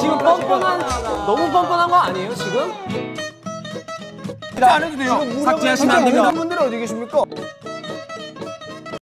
지금 뻔뻔한 너무 뻔뻔한 거 아니에요 지금? 안 해도 돼요. 삭제하시면 안 됩니다. 분들 어디 계십니까?